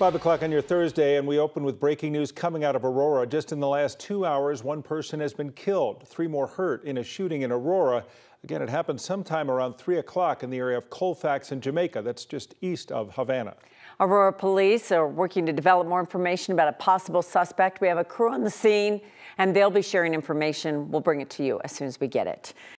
5 o'clock on your Thursday, and we open with breaking news coming out of Aurora. Just in the last two hours, one person has been killed, three more hurt in a shooting in Aurora. Again, it happened sometime around 3 o'clock in the area of Colfax in Jamaica. That's just east of Havana. Aurora police are working to develop more information about a possible suspect. We have a crew on the scene, and they'll be sharing information. We'll bring it to you as soon as we get it.